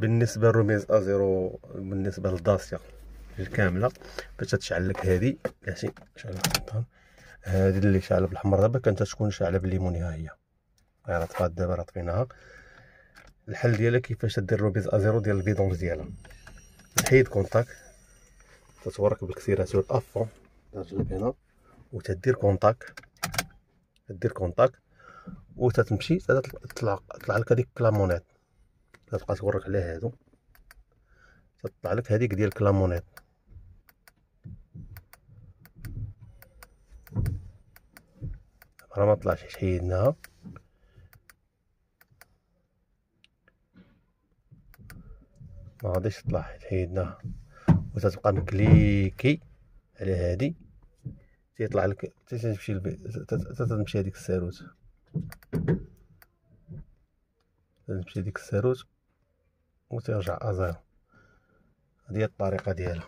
بالنسبة للروميز أزيرو بالنسبة للداسيا الكاملة باش تشعل لك هذه ماشي شعل هذه اللي شعله بالاحمر دابا كانت تكون شاعله بالليموني ها هي. راه طفات دابا راه طفيناها. الحل ديالها كيفاش دير روبيز أزيرو ديال الفيدونج ديالها. تحيد كونتاك. تتورك بالكسيره سور افون تجلب هنا. وتدير كونتاك. تدير كونتاك. وتتمشي تطلع طلع لك هذيك كلامونيت تبقى تورك على هادو. تطلع لك هذيك ديال كلامونيت. راه ما طلعش حيدناها ما غاديش تطلع حيدناها وتتبقى مكليكي على هادي. تيطلع لك تمشي البي... تمشي هذيك الساروت. تمشي هذيك الساروت. وترجع à zéro هذه هي الطريقة ديالها.